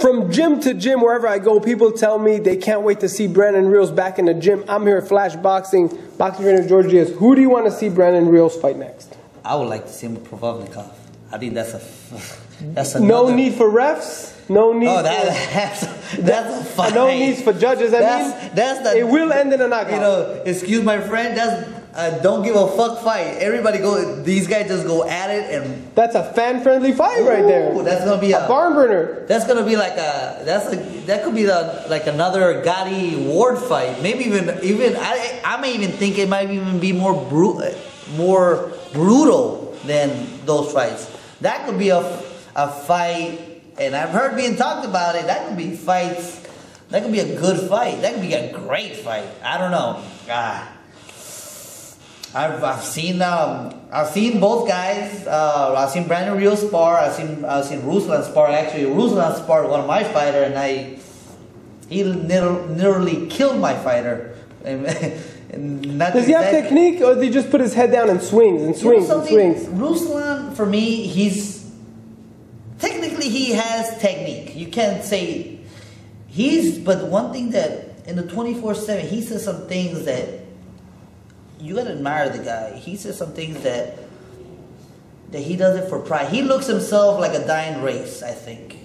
From gym to gym, wherever I go, people tell me they can't wait to see Brandon Rios back in the gym. I'm here at Flash Boxing. Boxing trainer Jorge Diaz. Who do you want to see Brandon Rios fight next? I would like to see him with Provodnikov. I think that's a that's No need for refs. No oh, need. Oh, for, that, that's that's a fight. no needs for judges. I That's- mean, that's the- it will end in a knockout. You know, excuse my friend. That's a don't give a fuck fight. Everybody go. These guys just go at it, and That's a fan-friendly fight right there. That's gonna be a a- barn burner. that's gonna be like a that's a that could be the like another Gatti Ward fight. Maybe even even I I may even think it might even be more brutal more brutal than those fights. That could be a a fight, and I've heard being talked about it. That could be fights. That could be a good fight. That could be a great fight. I don't know. Ah. I've, I've seen um, I've seen both guys. Uh, I've seen Brandon Rios spar. I've seen I've seen Ruslan spar. Actually, Ruslan spar one of my fighter, and I he literally killed my fighter. And, and not Does he have technique, or does he just put his head down and swings and swings and swings? Ruslan, for me, he's technically he has technique. You can't say he's, but one thing that in the twenty four seven, he says some things that you gotta admire the guy. He says some things that that he does it for pride. He looks himself like a dying race. I think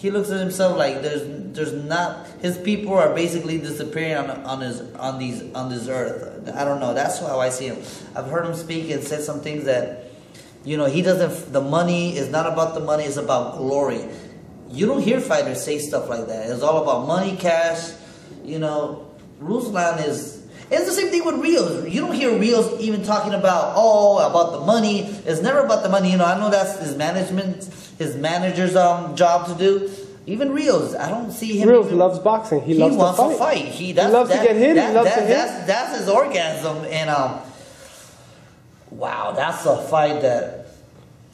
he looks at himself like there's there's not his people are basically disappearing on on his on these on this earth. I don't know. That's how I see him. I've heard him speak and said some things that you know he doesn't. The money is not about the money. It's about glory. You don't hear fighters say stuff like that. It's all about money, cash. You know, Ruslan is. It's the same thing with Rios. You don't hear Rios even talking about oh about the money. It's never about the money. You know, I know that's his management, his manager's um job to do. Even Rios, I don't see him. Rios even- loves boxing. He, he loves wants to fight. to fight. He, that's, loves to get hit, he loves that- to hit. That's, that's his orgasm. And um, wow, that's a fight that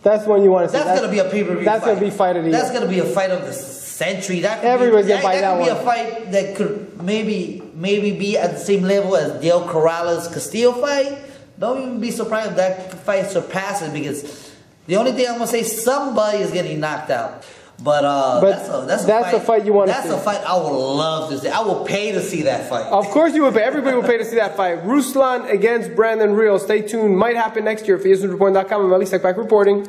That's when you want to see. that's gonna be a pay per view. That's gonna be fight of the That's year. gonna be a fight of the century. That could be, fight that, that could one. be a fight that could maybe maybe be at the same level as Diego Corrales Castillo fight. Don't even be surprised if that fight surpasses because the only thing I'm gonna say somebody is getting knocked out. But, uh, But that's, a, that's, a, that's fight, a fight you wanna That's see. a fight I would love to see. I will pay to see that fight. Of course you would pay. Everybody would pay to see that fight. Ruslan against Brandon Real. Stay tuned. Might happen next year. For ESNewsReport.com, I'm Elie Seckbach reporting.